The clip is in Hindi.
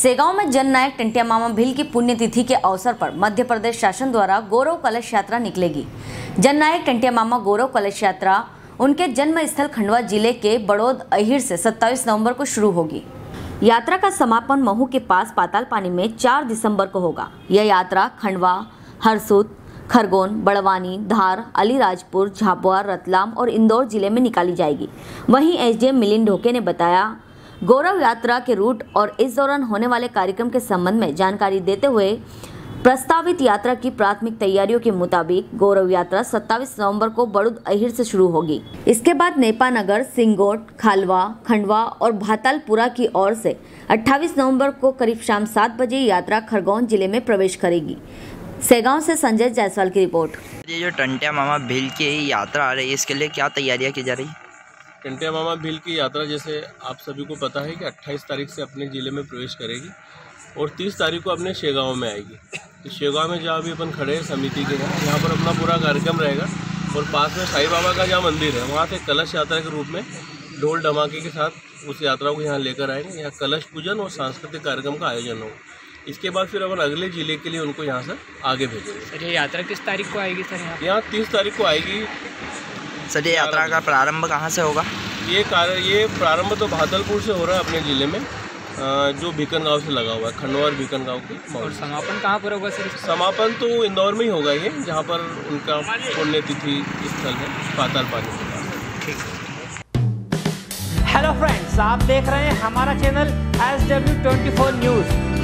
सेगांव में जननायक टंटिया मामा भील की पुण्यतिथि के अवसर पर मध्य प्रदेश शासन द्वारा गौरव कलश यात्रा निकलेगी। जननायक टंटिया मामा गौरव कलश यात्रा उनके जन्म स्थल खंडवा ज़िले के बड़ौद अहिर से 27 नवंबर को शुरू होगी। यात्रा का समापन महू के पास पाताल पानी में 4 दिसंबर को होगा। यह यात्रा खंडवा, हरसूद, खरगोन, बड़वानी, धार, अलीराजपुर, झाबुआ, रतलाम और इंदौर ज़िले में निकाली जाएगी। वहीं एसडीएम मिलिंद ढोके ने बताया गौरव यात्रा के रूट और इस दौरान होने वाले कार्यक्रम के संबंध में जानकारी देते हुए प्रस्तावित यात्रा की प्राथमिक तैयारियों के मुताबिक गौरव यात्रा 27 नवंबर को बड़ुद अहिर से शुरू होगी। इसके बाद नेपानगर सिंगोट, खालवा, खंडवा और भातालपुरा की ओर से 28 नवंबर को करीब शाम सात बजे यात्रा खरगोन ज़िले में प्रवेश करेगी। सेगांव से संजय जायसवाल की रिपोर्ट। ये जो टंटिया मामा भील की यात्रा आ रही है, इसके लिए क्या तैयारियाँ की जा रही? है टंटिया मामा भील की यात्रा जैसे आप सभी को पता है कि 28 तारीख से अपने ज़िले में प्रवेश करेगी और 30 तारीख को अपने शेगांव में आएगी। तो शेगांव में जहाँ भी अपन खड़े हैं समिति के यहाँ यहाँ पर अपना पूरा कार्यक्रम रहेगा और पास में साई बाबा का जहाँ मंदिर है वहाँ से कलश यात्रा के रूप में ढोल धमाके के साथ उस यात्रा को यहाँ लेकर आएँगे। यहाँ कलश पूजन और सांस्कृतिक कार्यक्रम का आयोजन होगा। इसके बाद फिर अपन अगले ज़िले के लिए उनको यहाँ से आगे भेजेंगे। सर ये यात्रा किस तारीख को आएगी सर यहाँ? यहाँ तीस तारीख को आएगी सर ये यात्रा का प्रारंभ कहाँ से होगा? ये कार्य ये प्रारंभ तो भादलपुर से हो रहा है अपने ज़िले में जो भीकन गाँव से लगा हुआ है खंडवा और भीकन गाँव के और समापन कहाँ पर होगा सर समापन तो इंदौर में ही होगा ये जहाँ पर उनका पुण्यतिथि स्थल है पाताल पानी के पास। हेलो फ्रेंड्स आप देख रहे हैं हमारा channel S W twenty four news